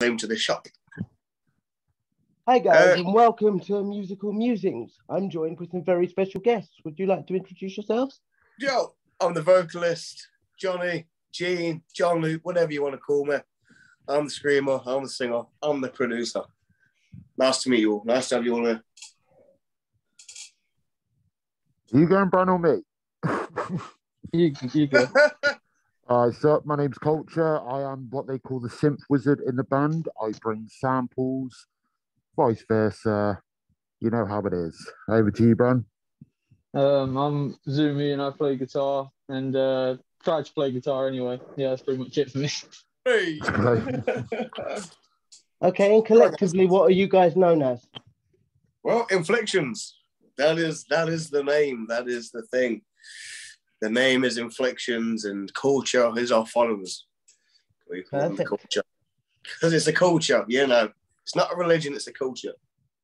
name to the shop. Hi guys, Uh, and welcome to Musical Musings. I'm joined with some very special guests. Would you like to introduce yourselves? Yo, I'm the vocalist, Johnny, Gene, John Luke, whatever you want to call me. I'm the screamer, I'm the singer, I'm the producer. Nice to meet you all. Nice to have you all here. You going, Bran, or me? You, you go. Uh, so my name's Culture. I am what they call the synth wizard in the band. I bring samples, vice versa. You know how it is. Over to you, Bran. Um, I'm Zumi and I play guitar and uh, try to play guitar anyway. Yeah, that's pretty much it for me. Hey. Okay, and collectively, what are you guys known as? well, inflictions. That is that is the name. That is the thing. The name is inflictions, and culture is our followers. We call them Perfect. culture because it's a culture. You know, it's not a religion; it's a culture.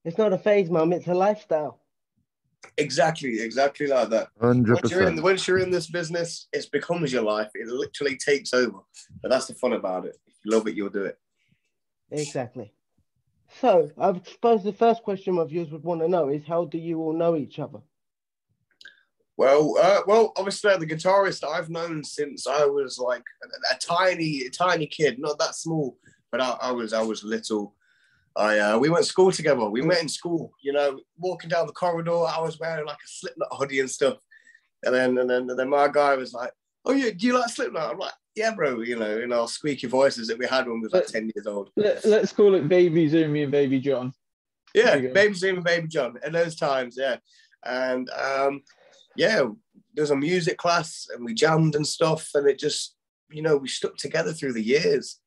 It's not a phase, mum, it's a lifestyle. Exactly, exactly like that. Hundred Once you're in, percent. once you're in this business, it becomes your life. It literally takes over. But that's the fun about it. If you love it, you'll do it. Exactly. So, I suppose the first question my viewers would want to know is how do you all know each other? Well, uh, well, obviously the guitarist I've known since I was like a, a tiny, a tiny kid, not that small, but I, I was, I was little. I uh, we went to school together. We met in school. You know, walking down the corridor, I was wearing like a Slipknot hoodie and stuff. And then, and then, and then my guy was like, "Oh yeah, do you like Slipknot?" I'm like, "Yeah, bro." You know, in our squeaky voices that we had when we was like ten years old. Let, let's call it Baby Zumi and Baby John. Yeah. Baby Zoom and Baby John. In those times, yeah. And um, yeah, there was a music class and we jammed and stuff, and it just, you know, we stuck together through the years.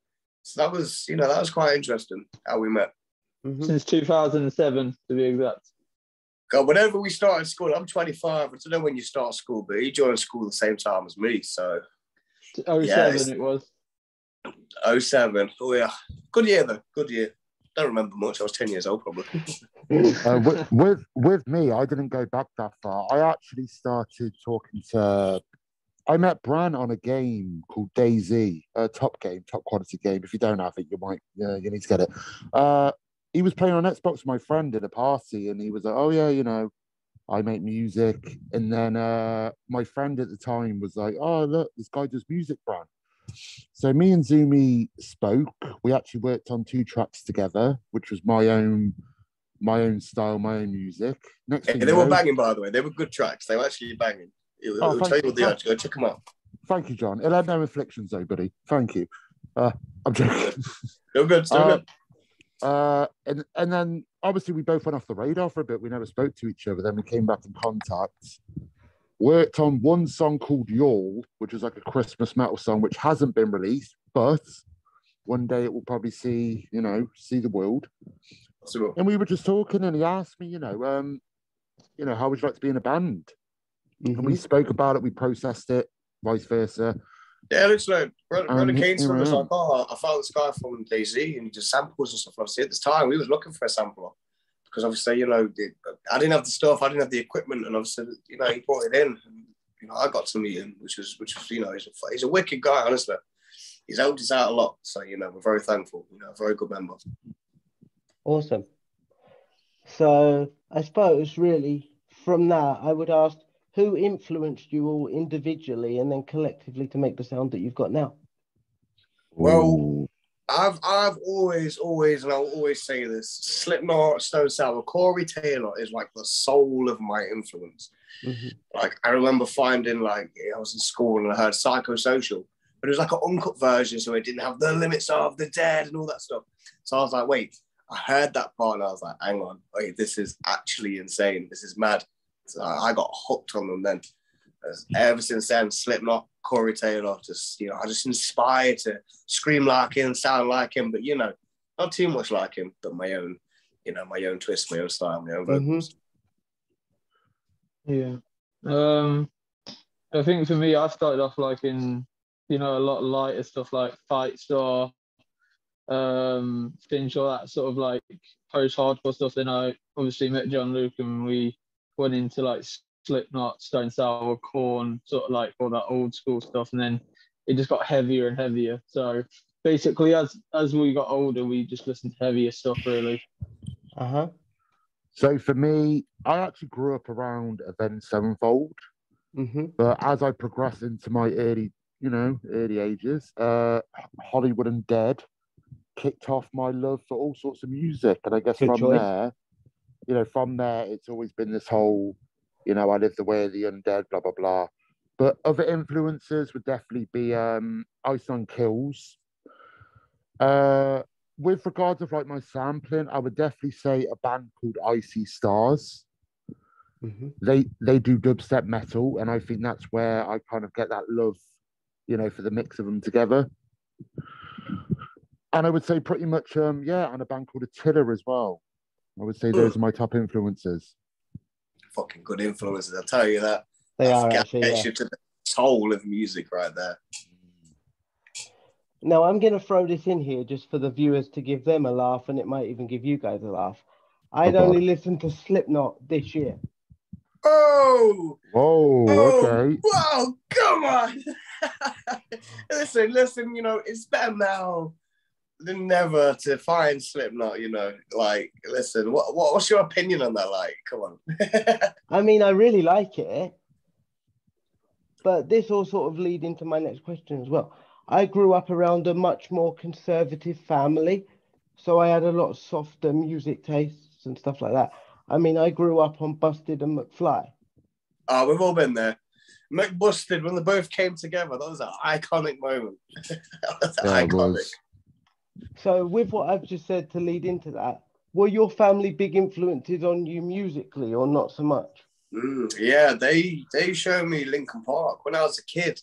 So that was, you know, that was quite interesting how we met. Mhm. Since 2007, to be exact. God, whenever we started school, I'm 25. I don't know when you start school, but he joined school the same time as me. So 07 Yes. it was. 07. Oh yeah. Good year though. Good year. Don't remember much. I was 10 years old probably. Uh, with, with with me, I didn't go back that far. I actually started talking to. I met Bran on a game called DayZ, a top game, top quality game. If you don't have it, you might, yeah, you need to get it. Uh, he was playing on Xbox with my friend at a party, and he was like, "Oh yeah, you know, I make music." And then uh, my friend at the time was like, "Oh look, this guy does music, Bran." So me and Zumi spoke. We actually worked on two tracks together, which was my own my own style, my own music. Next thing they were know- banging, by the way. They were good tracks. They were actually banging. It, Oh, tell you what they are. Go check them out. Thank you, John. It had no inflictions though, buddy. Thank you. Uh, I'm joking. Still good. Still Uh, good. uh, and and then obviously we both went off the radar for a bit. We never spoke to each other. Then we came back in contact. Worked on one song called "Y'all," which is like a Christmas metal song, which hasn't been released, but one day it will probably see, you know, see the world. So, And we were just talking, and he asked me, you know, um, you know, how would you like to be in a band? And we Mhm. spoke about it. We processed it, vice versa. Yeah, literally. Brother, Um, Brother Kingston was yeah. like, "Oh, I found this guy from DayZ, and he just samples and stuff." And obviously, at this time, we was looking for a sampler because obviously, you know, the, I didn't have the stuff, I didn't have the equipment, and obviously, you know, he brought it in. And, you know, I got to meet him, which was, which was, you know, he's a, he's a wicked guy. Honestly, he's helped us out a lot. So, you know, we're very thankful. You know, very good member. Awesome. So, I suppose really from that, I would ask who influenced you all individually and then collectively to make the sound that you've got now? Well, Ooh. I've I've always, always, and I'll always say this: Slipknot, Stone Sour, Corey Taylor is like the soul of my influence. Mhm. Like I remember finding like I was in school and I heard Psychosocial, but it was like an uncut version, so it didn't have the limits of the dead and all that stuff. So I was like, wait, I heard that part and I was like, hang on, wait, this is actually insane. This is mad. So I I got hooked on them then. Ever since then, Slipknot, Corey Taylor, just you know, I just inspired to scream like him, sound like him, but you know, not too much like him, but my own, you know, my own twist, my own style, my own vocals. Yeah. Um, I think for me, I started off like in, you know, a lot lighter stuff like Fightstar, um, all that sort of like post-hardcore stuff. Then I obviously met John Luke and we went into like Slipknot, Stone Sour, Korn, sort of like all that old school stuff. And then it just got heavier and heavier. So basically as as we got older, we just listened to heavier stuff really. Uh huh. So for me, I actually grew up around Avenged Sevenfold, Mm-hmm. but as I progressed into my early, you know, early ages, uh, Hollywood Undead kicked off my love for all sorts of music, and I guess Good from choice. there, you know, from there, it's always been this whole, you know, I live the way of the undead, blah blah blah. But other influences would definitely be um, Ice Nine Kills. Uh, with regards of like my sampling, I would definitely say a band called I See Stars Mm-hmm. they they do dubstep metal, and I think that's where I kind of get that love, you know, for the mix of them together. And I would say pretty much, um, yeah, and a band called Attila as well. I would say those are my top influences. Fucking good influences, I'll tell you that. They That's are get- actually. gets Yeah. you to the soul of music right there. Now I'm going to throw this in here just for the viewers to give them a laugh, and it might even give you guys a laugh. I'd Oh, only listened to Slipknot this year. Oh, Whoa, oh, okay. wow, come on. listen, listen, you know, it's better now than never to find Slipknot, you know. Like, listen, what, what what's your opinion on that? Like, come on. I mean, I really like it, but this all sort of lead into my next question as well. I grew up around a much more conservative family, so I had a lot of softer music tastes and stuff like that. I mean, I grew up on Busted and McFly. Oh, we've all been there. McBusted, when they both came together, that was an iconic moment. that was Yeah, it iconic. was. So, with what I've just said to lead into that, were your family big influences on you musically or not so much? Mm, yeah, they they showed me Linkin Park when I was a kid.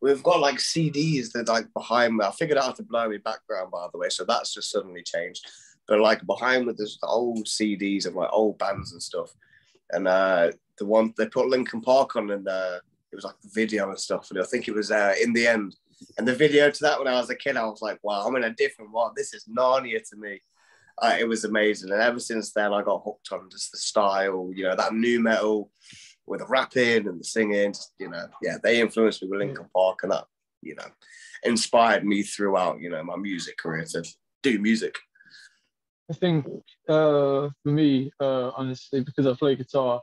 We've got like CDs that like behind me. I figured out to blow my background by the way, so that's just suddenly changed. But like behind me, there's the old CDs of like old bands and stuff. And uh the one they put Linkin Park on, and uh, it was like video and stuff. And I think it was uh, in the end. And the video to that when I was a kid, I was like, wow, I'm in a different world. This is Narnia to me. Uh, it was amazing. And ever since then, I got hooked on just the style, you know, that nu metal with the rapping and the singing. Just, you know, yeah, they influenced me with Linkin Park and that, you know, inspired me throughout, you know, my music career to do music. I think uh, for me, uh, honestly, because I play guitar,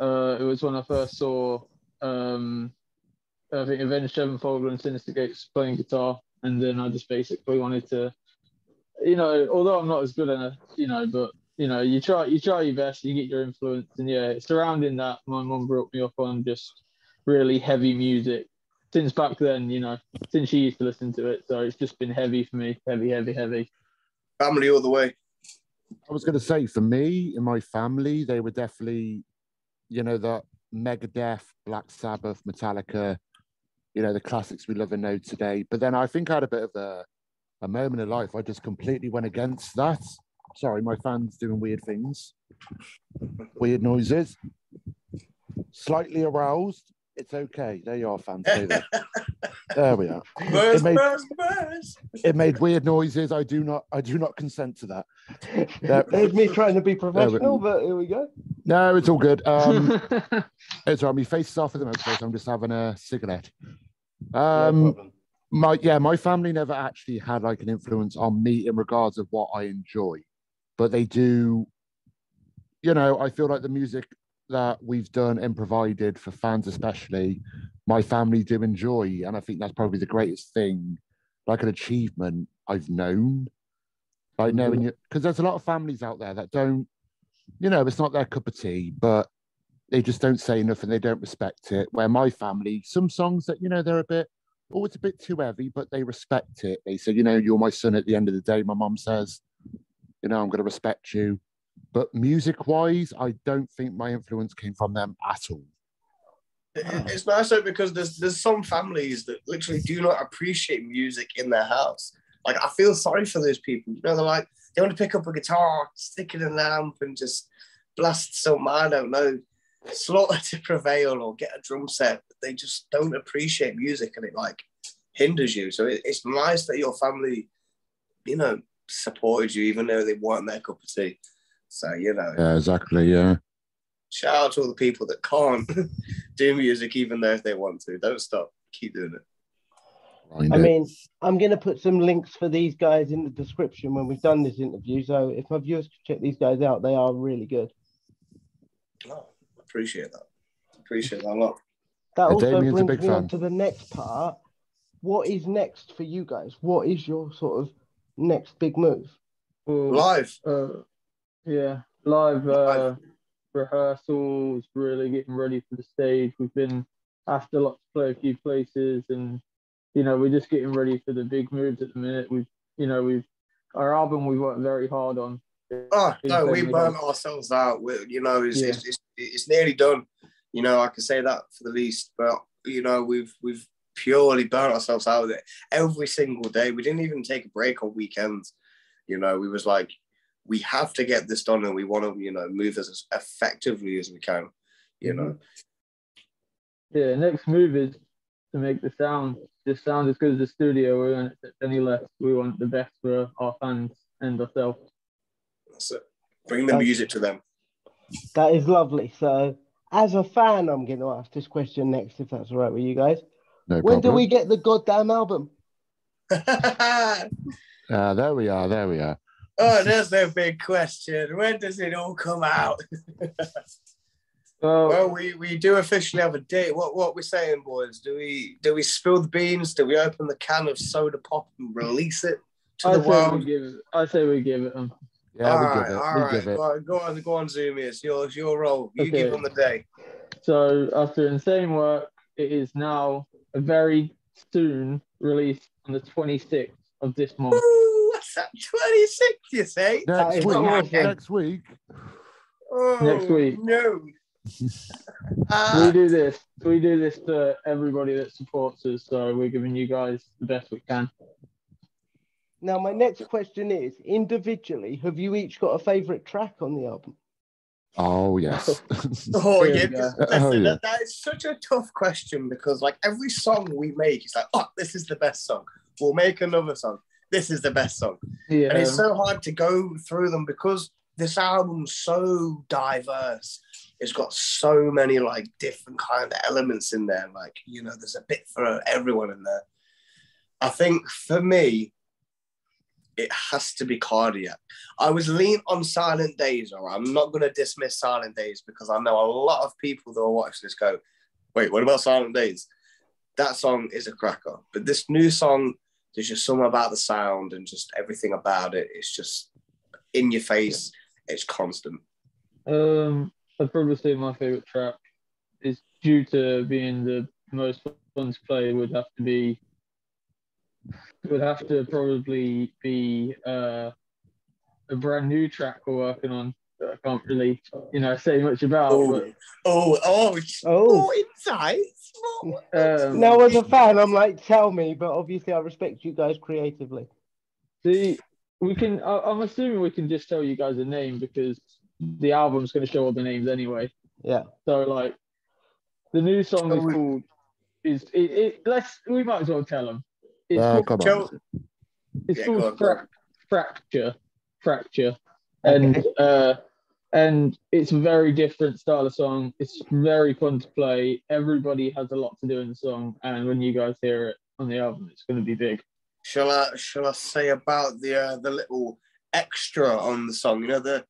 uh, it was when I first saw, um, I think Avenged Sevenfold and Synyster Gates playing guitar, and then I just basically wanted to, you know, although I'm not as good at it, you know, but you know, you try, you try your best, you get your influence, and yeah, surrounding that, my mum brought me up on just really heavy music. Since back then, you know, since she used to listen to it, so it's just been heavy for me, heavy, heavy, heavy. Family all the way. I was going to say, for me, in my family, they were definitely, you know, the Megadeth, Black Sabbath, Metallica, you know, the classics we love and know today. But then I think I had a bit of a, a moment in life. I just completely went against that. Sorry, my fan's doing weird things, weird noises. Slightly aroused. It's okay. There you are, fans. There. there we are. Burst, made- burst, burst. It made weird noises. I do not. I do not consent to that. There- There's me trying to be professional, but here we go. No, it's all good. Um, it's all right. My face is off at the moment, so I'm just having a cigarette. Um, problem. my yeah, my family never actually had like an influence on me in regards of what I enjoy, but they do. You know, I feel like the music that we've done and provided for fans, especially, my family do enjoy, and I think that's probably the greatest thing, like an achievement I've known. Like knowing you, because there's a lot of families out there that don't, you know, it's not their cup of tea, but they just don't say enough and they don't respect it. Where my family, some songs that you know they're a bit oh, it's a bit too heavy, but they respect it. They say, you know, you're my son at the end of the day. My mum says, you know, I'm going to respect you. But music wise, I don't think my influence came from them at all. It's nice though because there's there's some families that literally do not appreciate music in their house. Like I feel sorry for those people. You know, they're like they want to pick up a guitar, stick it in an amp, and just blast some I don't know, slaughter to prevail or get a drum set. They just don't appreciate music, and it like hinders you. So it, it's nice that your family, you know, supported you even though they weren't their cup of tea. So you know, Yeah, exactly. Yeah. shout out to all the people that can't do music even though if they want to. Don't stop. Keep doing it. Grind I it. mean, I'm going to put some links for these guys in the description when we've done this interview. So if my viewers can check these guys out, they are really good. Oh, appreciate that. Appreciate that a lot. That Yeah, also Damien's a brings big me on to the next part. What is next for you guys? What is your sort of next big move? Well, Live. Uh, yeah, live uh, rehearsals, really getting ready for the stage. We've been asked a lot to play a few places, and you know we're just getting ready for the big moves at the minute. We've, you know, we've our album we worked very hard on. Oh no, we burnt ourselves out. We, you know, it's, Yeah. it's, it's it's nearly done. You know, I can say that for the least. But you know, we've we've purely burnt ourselves out with it every single day. We didn't even take a break on weekends. You know, we was like, we have to get this done, and we want to, you know, move as effectively as we can. You know, mm-hmm. Yeah, next move is to make the sound just sound as good as the studio. We won't any less. We want the best for our fans and ourselves. that's it. Bring the music to them. That is lovely. So, as a fan, I'm going to ask this question next, if that's all right with you guys. No When do we get the goddamn album? oh, Uh, there we are. There we are. Oh, there's no big question. When does it all come out? Well, Well, we, we do officially have a date. What what we saying, boys? Do we do we spill the beans? Do we open the can of soda pop and release it to I the say we world? give it. I say we give it them. Yeah, all we right, give it. all we right. give it. Go, on, go on, go on, Zoomy. It's your, it's your role. You Okay. give them the day. So after insane work, it is now a very soon released on the 26th of this month. Ooh, what's that? 26th, you say? That Next is week. Next week. Oh, Next week. No. we Uh, do this. We do this for everybody that supports us. So we're giving you guys the best we can. Now, my next question is individually, have you each got a favorite track on the album? Oh yes. oh, yeah. go. 'cause Oh, listen, yeah. that- that is such a tough question because, like, every song we make is like, oh, this is the best song. We'll make another song. This is the best song. Yeah. and it's so hard to go through them because this album's so diverse it's got so many like different kind of elements in there like you know there's a bit for everyone in there i think for me it has to be cardiac i was lean on silent days or i'm not going to dismiss silent days because i know a lot of people that are watching this go wait what about silent days that song is a cracker but this new song there's just something about the sound and just everything about it. It's just in your face. It's constant. Um, I'd probably say my favorite track is due to being the most fun to play would have to be would have to probably be uh, a brand new track we're working on that I can't really you know say much about. Oh, oh, oh, it's Oh. more insights. Um, Now, as a fan, I'm like, tell me, but obviously, I respect you guys creatively. See, we can I, I'm assuming we can just tell you guys a name because the album's going to show all the names anyway. Yeah. So like, the new song is we- called is it, it let's we might as well tell them. It's Yeah, called, come on. It's Yeah, called on, go Frac- fracture, fracture, and uh, and it's a very different style of song. It's very fun to play. Everybody has a lot to do in the song, and when you guys hear it on the album, it's going to be big. shall I shall I say about the uh, the little extra on the song? You know the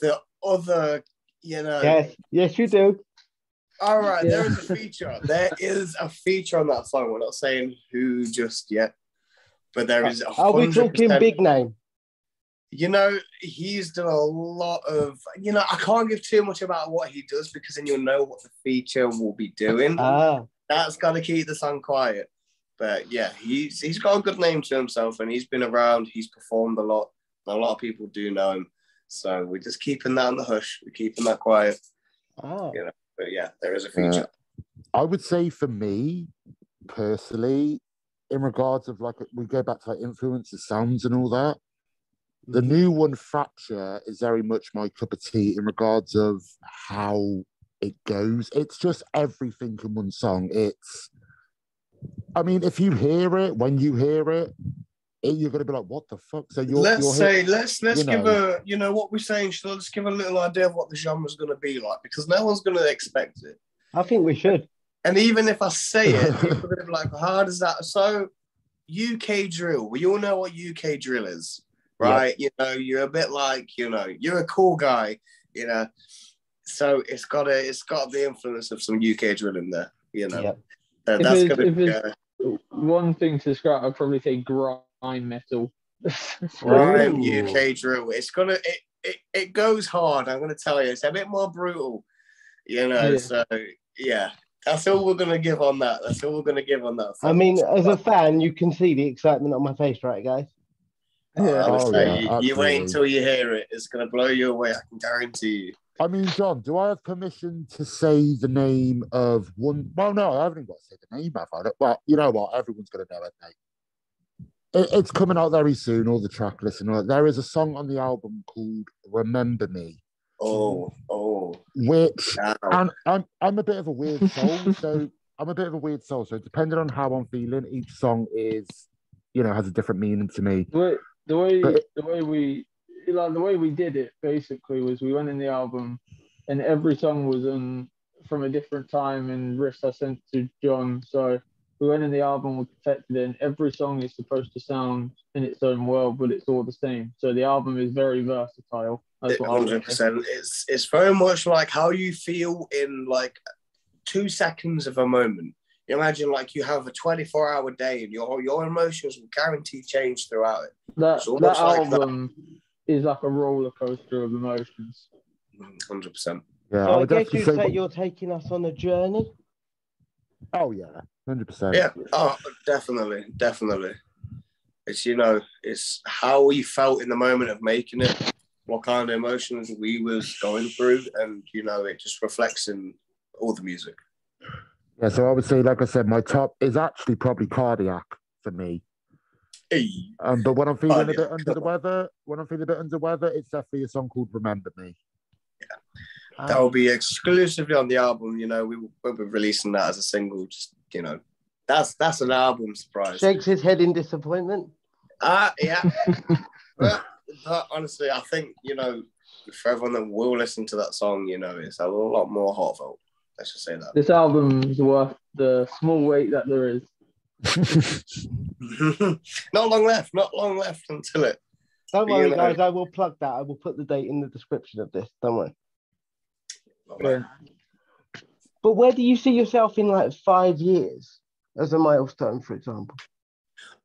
the other. You know. Yes, yes, you do. All right, Yeah. there is a feature. There is a feature on that song. We're not saying who just yet, but there is. Are we talking big name? You know, he's done a lot of. You know, I can't give too much about what he does because then you'll know what the feature will be doing. Ah, That's got to keep the song quiet. But yeah, he's he's got a good name to himself, and he's been around. He's performed a lot. A lot of people do know him, so we're just keeping that on the hush. We're keeping that quiet. ah. But yeah, there is a feature. I would say for me personally, in regards of like we go back to like influences, sounds, and all that. The Mhm. new one, Fracture, is very much my cup of tea in regards of how it goes. It's just everything in one song. It's, I mean, if you hear it, when you hear it, it you're gonna be like, "What the fuck?" So you're, let's you're say hit- let's let's you give a you know what we're saying. Should let's give a little idea of what the genre's going to be like because no one's going to expect it. I think we should. And even if I say it, people are going to be like, "How does that?" So UK drill. We all know what UK drill is, right? You know, you're a bit like, you know, you're a cool guy, you know. So it's got a, it's got the influence of some UK drill in there, you know. Yep. And If that's it's- gonna if be, it's- uh, One thing to describe, I'd probably say grime metal. Prime Ooh. UK drill. It's gonna it, it it goes hard. I'm gonna tell you, it's a bit more brutal. You know, Yeah. so yeah, that's all we're gonna give on that. That's all we're gonna give on that. I mean, as a fan, you can see the excitement on my face, right, guys? Yeah. Honestly, Oh, yeah, you, you wait until you hear it. It's gonna blow you away. I can guarantee you. I mean, John, do I have permission to say the name of one? Well, no, I haven't even got to say the name, have I? Well, you know what? Everyone's going to know it, mate. It, it's coming out very soon, all the track list and all that. There is a song on the album called Remember Me, Oh, oh, which, wow. and I'm, I'm a bit of a weird soul. so I'm a bit of a weird soul. So depending on how I'm feeling, each song is, you know, has a different meaning to me. The way, the way, But- the way we, like the way we did it basically was we went in the album, and every song was on from a different time and riffs I sent to John. So we went in the album, we perfected it, and every song is supposed to sound in its own world, but it's all the same. So the album is very versatile. That's what 100%. It's it's very much like how you feel in like two seconds of a moment. You imagine like you have a 24 hour day and your your emotions will guarantee change throughout it. That It's that like album is like a roller coaster of emotions. Hundred percent. Yeah, So I would guess you say- say you're taking us on a journey. Oh, yeah, 100%. Yeah. Oh, definitely, definitely. It's you know, it's how we felt in the moment of making it, what kind of emotions we was going through, and you know, it just reflects in all the music. Yeah, so I would say, like I said, my top is actually probably cardiac for me. Hey. Um, but when I'm feeling a bit under the weather, when I'm feeling a bit under the weather, it's definitely a song called "Remember Me." Yeah. That will be exclusively on the album. You know, we will be releasing that as a single. Just you know, that's that's an album surprise. Shakes his head in disappointment. Ah, yeah. but, but honestly, I think you know, for everyone that will listen to that song, you know, it's a lot more heartfelt. Let's just say that. This album is worth the small wait that there is. not long left. Not long left until it. Don't worry, you know- guys. I will plug that. I will put the date in the description of this. Don't worry. Yeah. But where do you see yourself in like five years as a milestone, for example?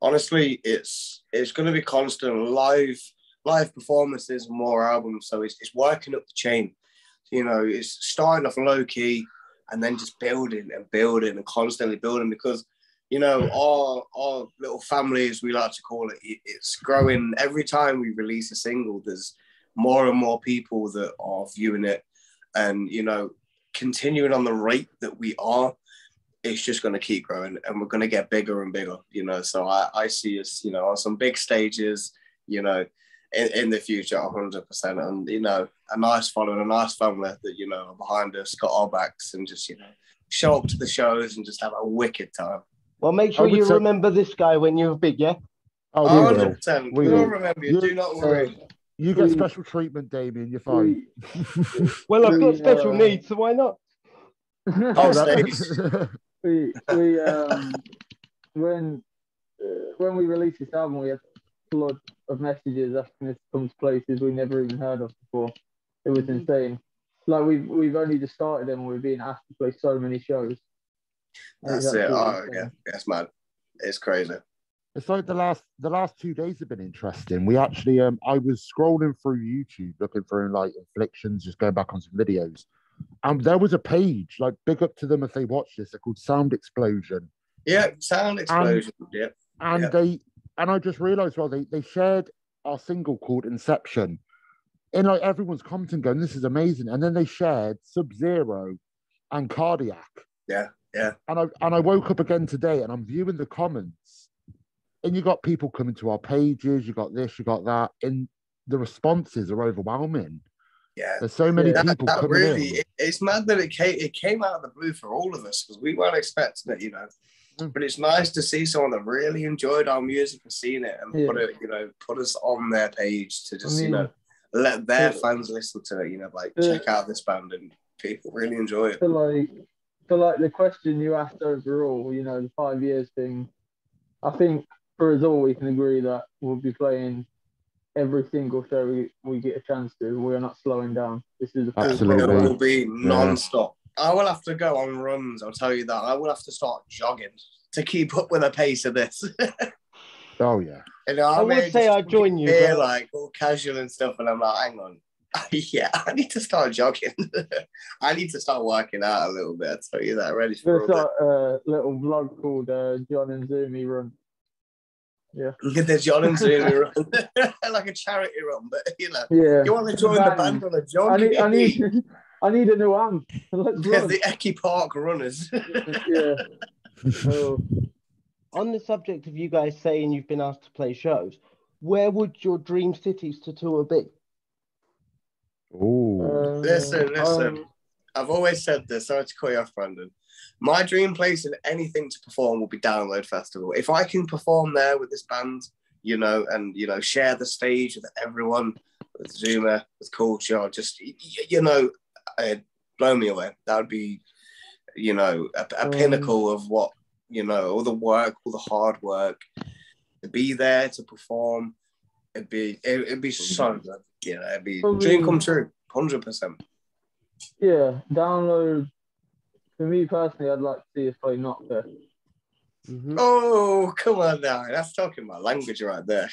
honestly, it's it's going to be constant live live performances and more albums. So it's, it's working up the chain. You know, it's starting off low key and then just building and building and constantly building because you know our our little family, as we like to call it, it- it's growing every time we release a single. There's more and more people that are viewing it, and you know, continuing on the rate that we are it's just going to keep growing and we're going to get bigger and bigger you know? So i, I see us you know on some big stages you know in, in the future 100% and you know a nice following a nice family that you know are behind us got our backs and just you know show up to the shows and just have a wicked time. Well, make sure you say- remember this guy when you're big, yeah? Oh, 100% We we will will. remember you. You- do not worry You get We- special treatment, Damien. You're fine. Well, I've got We, special uh, needs, so why not? oh, Backstage. that, we, we um, when uh, when we released this album, we had a flood of messages asking us to come to places we never even heard of before. It was insane. Like we've we've only just started and we're being asked to play so many shows. that's It's it absolutely oh yeah yes mad. it's crazy it's like the last the last two days have been interesting. We actually um I was scrolling through YouTube looking for like inflictions, just going back on some videos. And there was a page, like big up to them if they watch this, they're called Sound Explosion. yeah sound explosion yeah And Yeah. they and I just realized well they they shared our single called Inception. And like everyone's commenting going, This is amazing. And then they shared Sub Zero and Cardiac. Yeah, yeah. And I and I woke up again today and I'm viewing the comments. And you got people coming to our pages, you got this, you got that, and the responses are overwhelming. yeah There's so many Yeah. people that coming really in. it, it's mad that it came it came out of the blue for all of us because we weren't expecting it you know Mm. but it's nice to see someone that really enjoyed our music and seen it and Yeah. put it you know put us on their page to just I you know let their yeah. fans listen to it you know like check out this band and people really enjoy it for like for like the question you asked overall, you know, the five years thing, I think for us all, we can agree that we'll be playing every single show we, we get a chance to. We're not slowing down. This is a Absolutely. It will be non-stop. I will have to go on runs. I'll tell you that. I will have to start jogging to keep up with the pace of this. Oh yeah. And know, I would say I'd join you, Feel but- like all casual and stuff, and I'm like, hang on. yeah, I need to start jogging. I need to start working out a little bit. I'll tell you that. Ready for gonna start a little vlog called uh, John and Zoomy Run. That. Look at the John and Zoomy run, like a charity run. But you know, Yeah. you want to join the band on a jog? I need, I need, I need a new amp. Let's Yeah, run. the Ecky Park runners. yeah. So, On the subject of you guys saying you've been asked to play shows, where would your dream cities to tour be? Oh. uh, Listen, listen. um, I've always said this. Sorry to cut you off, Brandon. My dream place in anything to perform will be Download Festival. If I can perform there with this band, you know, and you know, share the stage with everyone, with Zuma, with Culture, just you know, uh, blow me away. That would be, you know, a, a Um, pinnacle of what you know, all the work, all the hard work, to be there to perform. It'd be, it, it'd be so good. You know, it'd be Probably- dream come true, hundred percent. yeah, download. For me personally, I'd like to see us play Knockfest. Mhm. Oh, come on now. That's talking my language right there.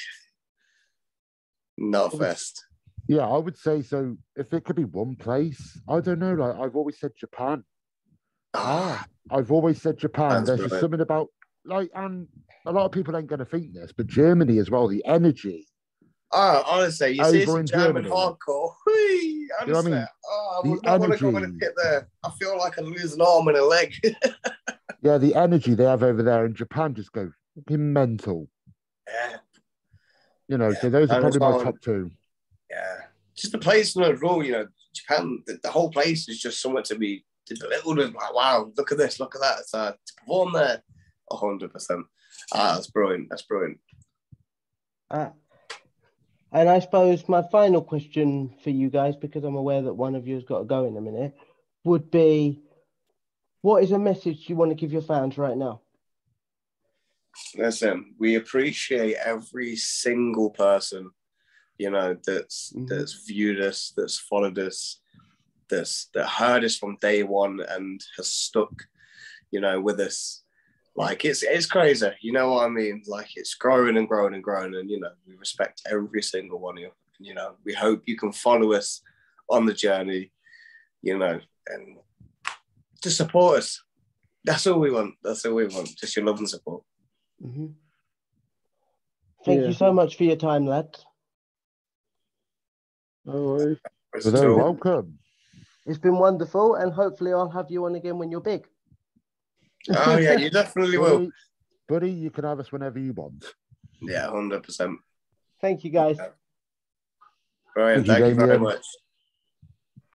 Knockfest. Yeah, I would say so. If it could be one place, I don't know. Like I've always said, Japan. Ah, I've always said Japan. Sounds There's just something about like, and a lot of people ain't going to think this, but Germany as well. The energy. Oh, honestly, you see Over some in German Germany. hardcore. Whee, You know what I honestly, mean? oh, I The would not want to go and energy. hit there. I feel like I lose an arm and a leg. Yeah, the energy they have over there in Japan just go fucking mental. yeah, You know, Yeah, so those are probably my top two. yeah. Just the place in overall, you know, Japan, the, the whole place is just somewhere to be to belittled with. Like, wow, look at this, look at that. So to perform there, hundred percent. Ah, that's brilliant. That's brilliant. Uh, and I suppose my final question for you guys, because I'm aware that one of you has got to go in a minute, would be what is a message you want to give your fans right now? Listen, we appreciate every single person, you know, that's Mhm. that's viewed us, that's followed us, that's that heard us from day one and has stuck, you know, with us. Like it's it's crazy, you know what I mean? Like it's growing and growing and growing, and you know, we respect every single one of you. You know, we hope you can follow us on the journey, you know, and to support us. That's all we want. That's all we want. Just your love and support. Mhm. Thank Yeah. you so much for your time, lads. No worries. So they're welcome. It's been wonderful, and hopefully, I'll have you on again when you're big. Oh yeah, you definitely will. Buddy, buddy, you can have us whenever you want. Yeah, hundred percent. Thank you, guys. Brilliant. Thank you, Thank you very Damien. much.